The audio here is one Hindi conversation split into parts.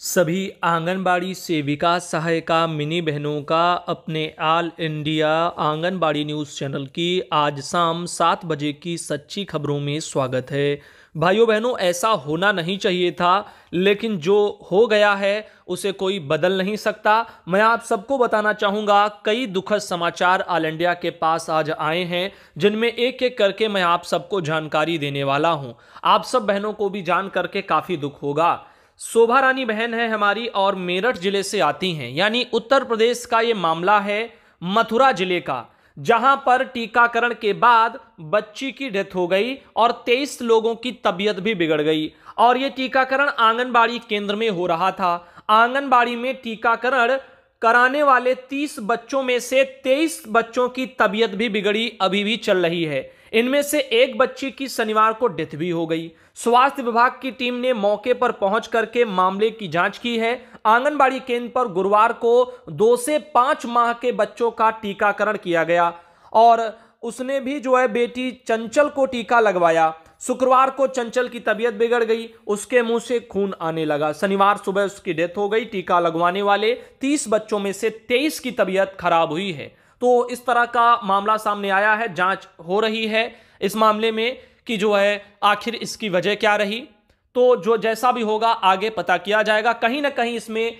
सभी आंगनबाड़ी सेविका सहायिका मिनी बहनों का अपने all India Anganwadi news channel की आज शाम सात बजे की सच्ची खबरों में स्वागत है। भाइयों बहनों, ऐसा होना नहीं चाहिए था, लेकिन जो हो गया है, उसे कोई बदल नहीं सकता। मैं आप सबको बताना चाहूँगा, कई दुखद समाचार ऑल इंडिया के पास आज आए हैं, जिनमें एक एक करके मैं आप सबको जानकारी देने वाला हूँ। आप सब बहनों को भी जान करके काफ़ी दुख होगा। शोभा रानी बहन है हमारी और मेरठ ज़िले से आती हैं। यानी उत्तर प्रदेश का ये मामला है मथुरा ज़िले का, जहाँ पर टीकाकरण के बाद बच्ची की डेथ हो गई और 23 लोगों की तबीयत भी बिगड़ गई। और ये टीकाकरण आंगनबाड़ी केंद्र में हो रहा था। आंगनबाड़ी में टीकाकरण कराने वाले 30 बच्चों में से 23 बच्चों की तबीयत भी बिगड़ी, अभी भी चल रही है। इनमें से एक बच्ची की शनिवार को डेथ भी हो गई। स्वास्थ्य विभाग की टीम ने मौके पर पहुँच करके मामले की जाँच की है। आंगनबाड़ी केंद्र पर गुरुवार को दो से पाँच माह के बच्चों का टीकाकरण किया गया और उसने भी जो है बेटी चंचल को टीका लगवाया। शुक्रवार को चंचल की तबीयत बिगड़ गई, उसके मुँह से खून आने लगा। शनिवार सुबह उसकी डेथ हो गई, टीका लगवाने वाले 30 बच्चों में से 23 की तबीयत खराब हुई है। तो इस तरह का मामला सामने आया है, जाँच हो रही है। इस मामले में कि जो है, आखिर इसकी वजह क्या रही? तो जो जैसा भी होगा, आगे पता किया जाएगा। कहीं ना कहीं इसमें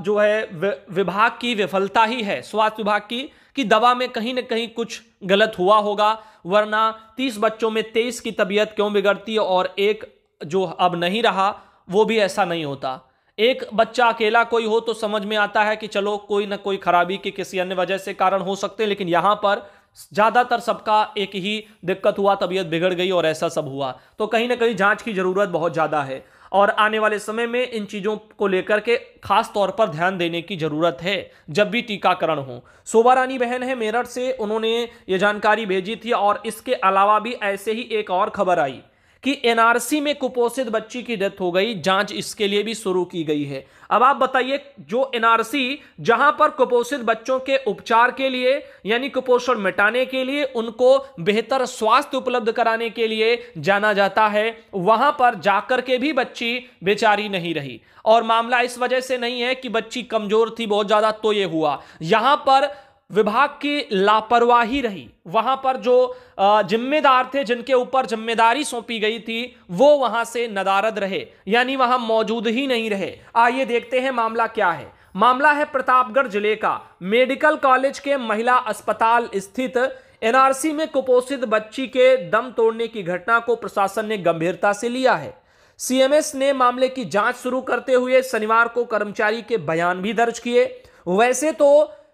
जो है विभाग की विफलता ही है। स्वास्थ्य विभाग की, कि दवा में कहीं ना कहीं कुछ गलत हुआ होगा, वरना तीस बच्चों में तेईस की तबीयत क्यों बिगड़ती और एक जो अब नहीं रहा, वो भी ऐसा नहीं होता। एक बच्चा अकेला कोई हो तो समझ में आता है कि चलो, कोई ना कोई खराबी के किसी अन्य वजह से कारण हो सकते हैं, लेकिन यहाँ पर ज़्यादातर सबका एक ही दिक्कत हुआ, तबीयत बिगड़ गई और ऐसा सब हुआ। तो कहीं ना कहीं जाँच की ज़रूरत बहुत ज़्यादा है और आने वाले समय में इन चीज़ों को लेकर के खास तौर पर ध्यान देने की ज़रूरत है, जब भी टीकाकरण हो। शोभा रानी बहन है मेरठ से, उन्होंने ये जानकारी भेजी थी और इसके अलावा भी ऐसे ही एक और खबर आई। कि एनआरसी में कुपोषित बच्ची की डेथ हो गई, जाँच इसके लिए भी शुरू की गई है। अब आप बताइए, जो एनआरसी जहाँ पर कुपोषित बच्चों के उपचार के लिए, यानी कुपोषण मिटाने के लिए, उनको बेहतर स्वास्थ्य उपलब्ध कराने के लिए जाना जाता है, वहाँ पर जाकर के भी बच्ची बेचारी नहीं रही। और मामला इस वजह से नहीं है कि बच्ची कमज़ोर थी, बहुत ज़्यादा तो ये हुआ। यहाँ पर विभाग की लापरवाही रही। वहाँ पर जो जिम्मेदार थे, जिनके ऊपर ज़िम्मेदारी सौंपी गई थी, वो वहाँ से नदारद रहे। यानी वहाँ मौजूद ही नहीं रहे। आइए देखते हैं मामला क्या है। मामला है प्रतापगढ़ ज़िले का। मेडिकल कॉलेज के महिला अस्पताल स्थित एनआरसी में कुपोषित बच्ची के दम तोड़ने की घटना को प्रशासन ने गंभीरता से लिया है। सीएमएस ने मामले की जाँच शुरू करते हुए शनिवार को कर्मचारी के बयान भी दर्ज किए। वैसे तो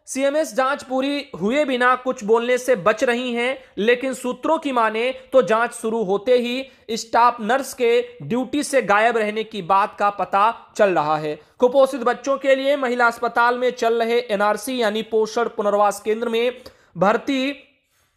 सीएमएस जाँच पूरी हुए बिना कुछ बोलने से बच रही हैं, लेकिन सूत्रों की माने तो जाँच शुरू होते ही स्टाफ नर्स के ड्यूटी से गायब रहने की बात का पता चल रहा है। कुपोषित बच्चों के लिए महिला अस्पताल में चल रहे एनआरसी यानी पोषण पुनर्वास केंद्र में भर्ती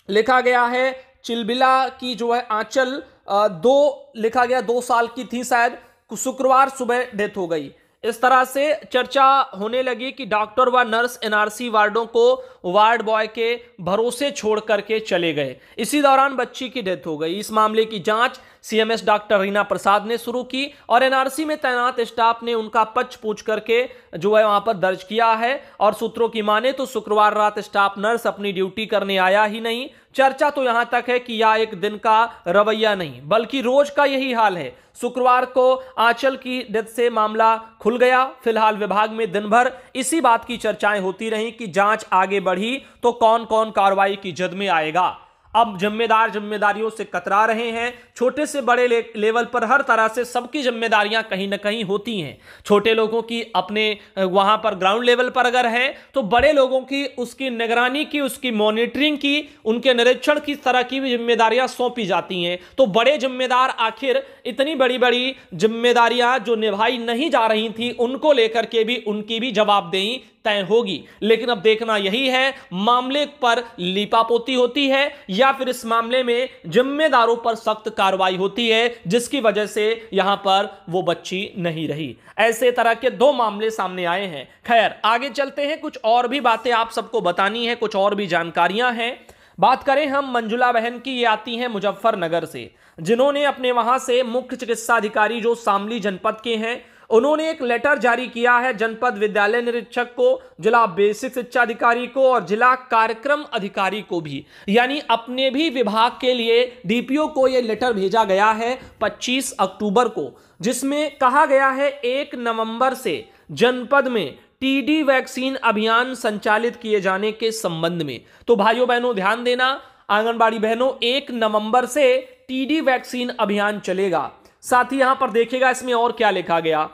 लिखा गया है। चिलबिला की जो है आंचल दो, लिखा गया दो साल की थी शायद, शुक्रवार सुबह डेथ हो गई। इस तरह से चर्चा होने लगी कि डॉक्टर व नर्स एनआरसी वार्डों को वार्ड बॉय के भरोसे छोड़ करके चले गए। इसी दौरान बच्ची की डेथ हो गई। इस मामले की जाँच सीएमएस डॉक्टर रीना प्रसाद ने शुरू की और एनआरसी में तैनात स्टाफ ने उनका पक्ष पूछ करके जो है वहाँ पर दर्ज किया है और सूत्रों की माने तो शुक्रवार रात स्टाफ नर्स अपनी ड्यूटी करने आया ही नहीं। चर्चा तो यहाँ तक है कि यह एक दिन का रवैया नहीं, बल्कि रोज का यही हाल है। शुक्रवार को आंचल की डेथ से मामला खुल गया। फ़िलहाल विभाग में दिन भर इसी बात की चर्चाएँ होती रहीं कि जाँच आगे बढ़ी तो कौन कौन कार्रवाई की जद में आएगा। अब जिम्मेदार जिम्मेदारियों से कतरा रहे हैं। छोटे से बड़े ले, लेवल पर हर तरह से सबकी जिम्मेदारियाँ कहीं ना कहीं होती हैं। छोटे लोगों की अपने वहाँ पर ग्राउंड लेवल पर अगर है तो बड़े लोगों की उसकी निगरानी की उसकी मॉनिटरिंग की उनके निरीक्षण की तरह की भी जिम्मेदारियाँ सौंपी जाती हैं। तो बड़े जिम्मेदार आखिर इतनी बड़ी बड़ी जिम्मेदारियाँ जो निभाई नहीं जा रही थी उनको लेकर के भी उनकी भी जवाबदेही तय होगी। लेकिन अब देखना यही है, मामले पर लिपापोती होती है या फिर इस मामले में जिम्मेदारों पर सख्त कार्रवाई होती है, जिसकी वजह से यहाँ पर वो बच्ची नहीं रही। ऐसे तरह के दो मामले सामने आए हैं। खैर, आगे चलते हैं। कुछ और भी बातें आप सबको बतानी है, कुछ और भी जानकारियाँ हैं। बात करें हम मंजुला बहन की, ये आती हैं मुजफ्फरनगर से, जिन्होंने अपने वहाँ से मुख्य चिकित्सा अधिकारी जो शामली जनपद के हैं उन्होंने एक लेटर जारी किया है जनपद विद्यालय निरीक्षक को, जिला बेसिक शिक्षा अधिकारी को और जिला कार्यक्रम अधिकारी को भी। यानी अपने भी विभाग के लिए डीपीओ को यह लेटर भेजा गया है 25 अक्टूबर को, जिसमें कहा गया है एक नवंबर से जनपद में टीडी वैक्सीन अभियान संचालित किए जाने के संबंध में। तो भाइयों बहनों, ध्यान देना, आंगनबाड़ी बहनों, एक नवंबर से टीडी वैक्सीन अभियान चलेगा। साथ ही यहाँ पर देखेगा इसमें और क्या लिखा गया।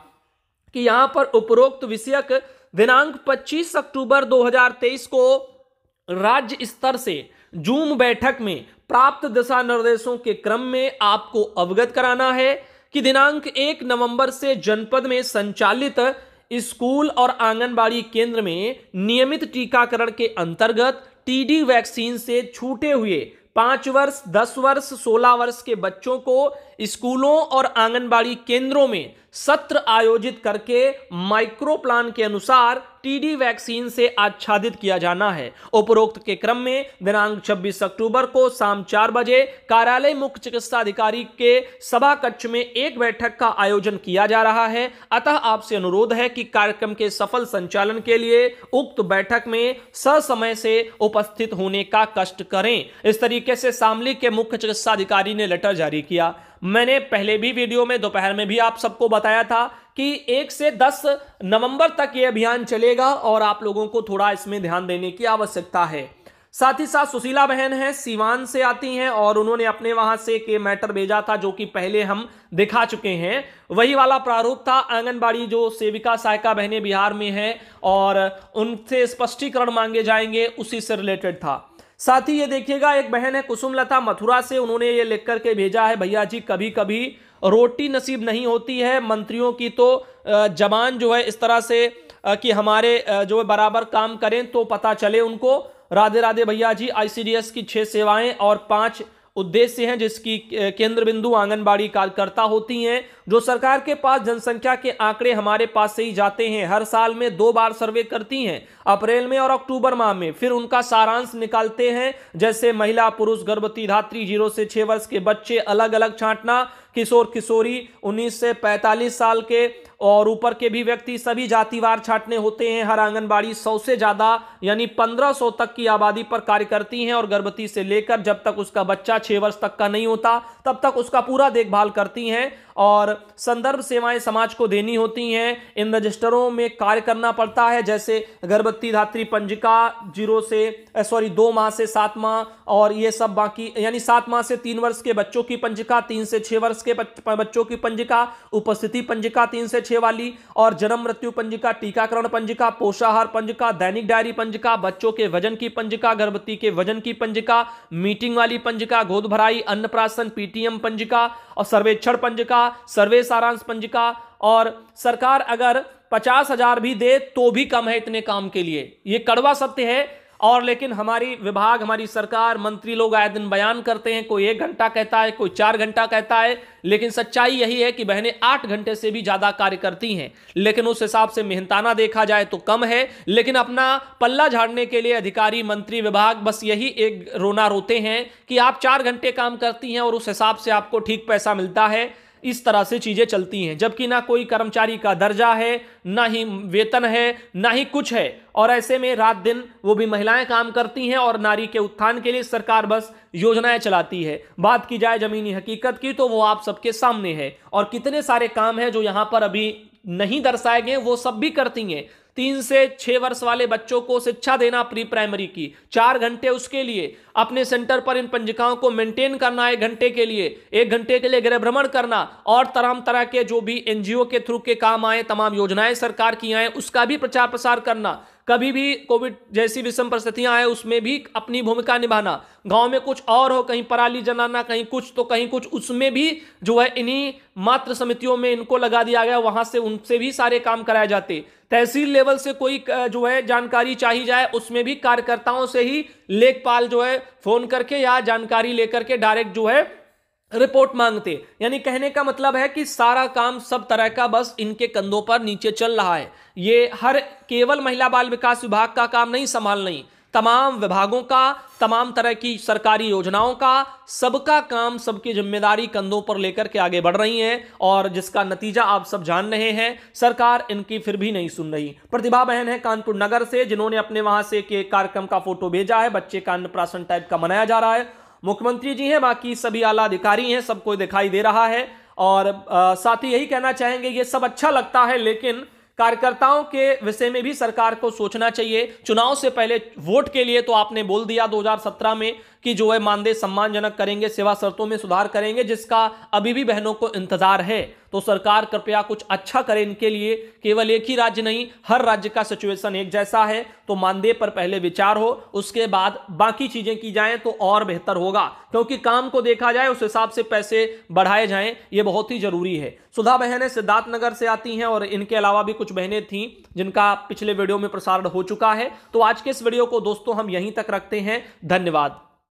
कि यहाँ पर उपरोक्त विषयक दिनांक 25 अक्टूबर 2023 को राज्य स्तर से जूम बैठक में प्राप्त दिशा निर्देशों के क्रम में आपको अवगत कराना है कि दिनांक एक नवंबर से जनपद में संचालित स्कूल और आंगनबाड़ी केंद्र में नियमित टीकाकरण के अंतर्गत टीडी वैक्सीन से छूटे हुए पाँच वर्ष, दस वर्ष, सोलह वर्ष के बच्चों को स्कूलों और आंगनबाड़ी केंद्रों में सत्र आयोजित करके माइक्रो प्लान के अनुसार टीडी वैक्सीन से आच्छादित किया जाना है। उपरोक्त के क्रम में दिनांक 26 अक्टूबर को शाम चार बजे कार्यालय मुख्य चिकित्सा अधिकारी के सभा कक्ष में एक बैठक का आयोजन किया जा रहा है। अतः आपसे अनुरोध है कि कार्यक्रम के सफल संचालन के लिए उक्त बैठक में ससमय से उपस्थित होने का कष्ट करें। इस तरीके से शामली के मुख्य चिकित्सा अधिकारी ने लेटर जारी किया। मैंने पहले भी वीडियो में दोपहर में भी आप सबको बताया था कि एक से दस नवंबर तक ये अभियान चलेगा और आप लोगों को थोड़ा इसमें ध्यान देने की आवश्यकता है। साथ ही साथ सुशीला बहन है, सीवान से आती हैं और उन्होंने अपने वहाँ से के मैटर भेजा था जो कि पहले हम दिखा चुके हैं। वही वाला प्रारूप था, आंगनबाड़ी जो सेविका सहायिका बहनें बिहार में हैं और उनसे स्पष्टीकरण मांगे जाएँगे, उसी से रिलेटेड था। साथ ही ये देखिएगा, एक बहन है कुसुमलता मथुरा से, उन्होंने ये लिख करके भेजा है, भैया जी कभी कभी रोटी नसीब नहीं होती है मंत्रियों की तो जबान जो है इस तरह से कि हमारे जो है बराबर काम करें तो पता चले उनको। राधे राधे भैया जी आईसीडीएस की छह सेवाएँ और पाँच उद्देश्य हैं जिसकी केंद्र बिंदु आंगनबाड़ी कार्यकर्ता होती हैं, जो सरकार के पास जनसंख्या के आंकड़े हमारे पास से ही जाते हैं। हर साल में दो बार सर्वे करती हैं, अप्रैल में और अक्टूबर माह में। फिर उनका सारांश निकालते हैं, जैसे महिला, पुरुष, गर्भवती, धात्री, ज़ीरो से छह वर्ष के बच्चे अलग अलग छांटना किशोर किशोरी 19 से 45 साल के और ऊपर के भी व्यक्ति सभी जातिवार छाटने होते हैं। हर आंगनबाड़ी सौ से ज़्यादा, यानी 1500 तक की आबादी पर कार्य करती हैं और गर्भवती से लेकर जब तक उसका बच्चा छह वर्ष तक का नहीं होता, तब तक उसका पूरा देखभाल करती हैं और संदर्भ सेवाएँ समाज को देनी होती हैं। इन रजिस्टरों में कार्य करना पड़ता है, जैसे गर्भवती धात्री पंजिका ज़ीरो से सॉरी दो माह से सात माह और ये सब बाकी, यानी सात माह से तीन वर्ष के बच्चों की पंजिका, तीन से छह वर्ष के बच्चों की पंजिका, उपस्थिति पंजिका तीन से छह वाली और जन्म मृत्यु पंजिका, टीकाकरण पंजिका, पोषाहार पंजिका, दैनिक डायरी पंजिका, बच्चों के वज़न की पंजिका, गर्भवती के वज़न की पंजिका, मीटिंग वाली पंजिका, गोद भराई अन्नप्राशन पीटीएम पंजिका और सर्वेक्षण पंजिका, सर्वे सारांश पंजिका और सरकार अगर पचास हज़ार भी दे तो भी कम है इतने काम के लिए। ये कड़वा सत्य है और लेकिन हमारी विभाग, हमारी सरकार, मंत्री लोग आए दिन बयान करते हैं, कोई एक घंटा कहता है, कोई चार घंटा कहता है, लेकिन सच्चाई यही है कि बहनें आठ घंटे से भी ज़्यादा कार्य करती हैं। लेकिन उस हिसाब से मेहनताना देखा जाए तो कम है, लेकिन अपना पल्ला झाड़ने के लिए अधिकारी, मंत्री, विभाग बस यही एक रोना रोते हैं कि आप चार घंटे काम करती हैं और उस हिसाब से आपको ठीक पैसा मिलता है। इस तरह से चीज़ें चलती हैं, जबकि ना कोई कर्मचारी का दर्जा है, ना ही वेतन है, ना ही कुछ है। और ऐसे में रात दिन वो भी महिलाएँ काम करती हैं और नारी के उत्थान के लिए सरकार बस योजनाएँ चलाती है। बात की जाए जमीनी हकीकत की तो वो आप सबके सामने है। और कितने सारे काम हैं जो यहाँ पर अभी नहीं दर्शाए गए, वो सब भी करती हैं। तीन से छह वर्ष वाले बच्चों को शिक्षा देना प्री प्राइमरी की। चार घंटे उसके लिए, अपने सेंटर पर इन पंजिकाओं को मेंटेन करना, एक घंटे के लिए, एक घंटे के लिए गृह भ्रमण करना, और तमाम तरह के जो भी एनजीओ के थ्रू के काम आए, तमाम योजनाएँ सरकार की आए, उसका भी प्रचार प्रसार करना। कभी भी कोविड जैसी विषम परिस्थितियाँ आए, उसमें भी अपनी भूमिका निभाना। गाँव में कुछ और हो, कहीं पराली जलाना, कहीं कुछ तो कहीं कुछ, उसमें भी जो है इन्हीं मात्र समितियों में इनको लगा दिया गया, वहाँ से उनसे भी सारे काम कराए जाते। तहसील लेवल से कोई जो है जानकारी चाहिए जाए, उसमें भी कार्यकर्ताओं से ही लेखपाल जो है फ़ोन करके या जानकारी लेकर के डायरेक्ट जो है रिपोर्ट मांगते। यानी कहने का मतलब है कि सारा काम सब तरह का बस इनके कंधों पर नीचे चल रहा है। ये हर केवल महिला बाल विकास विभाग का काम नहीं, संभाल नहीं। तमाम विभागों का, तमाम तरह की सरकारी योजनाओं का, सबका काम, सबकी ज़िम्मेदारी कंधों पर लेकर के आगे बढ़ रही हैं और जिसका नतीजा आप सब जान रहे हैं, सरकार इनकी फिर भी नहीं सुन रही। प्रतिभा बहन है कानपुर नगर से, जिन्होंने अपने वहाँ से के कार्यक्रम का फ़ोटो भेजा है। बच्चे का अन्नप्राशन टाइप का मनाया जा रहा है मुख्यमंत्री जी हैं, बाकी सभी आला अधिकारी हैं, सबको दिखाई दे रहा है। और साथ ही यही कहना चाहेंगे, ये सब अच्छा लगता है, लेकिन कार्यकर्ताओं के विषय में भी सरकार को सोचना चाहिए। चुनाव से पहले वोट के लिए तो आपने बोल दिया 2017 में कि जो है मानदेय सम्मानजनक करेंगे, सेवा शर्तों में सुधार करेंगे, जिसका अभी भी बहनों को इंतज़ार है। तो सरकार कृपया कुछ अच्छा करे इनके लिए, केवल एक ही राज्य नहीं, हर राज्य का सिचुएशन एक जैसा है। तो मानदेय पर पहले विचार हो, उसके बाद बाकी चीज़ें की जाएँ तो और बेहतर होगा। क्योंकि काम को देखा जाए, उस हिसाब से पैसे बढ़ाए जाएँ, ये बहुत ही ज़रूरी है। सुधा बहनें सिद्धार्थनगर से आती हैं और इनके अलावा भी कुछ बहनें थीं, जिनका पिछले वीडियो में प्रसारण हो चुका है। तो आज के इस वीडियो को दोस्तों हम यहीं तक रखते हैं। धन्यवाद।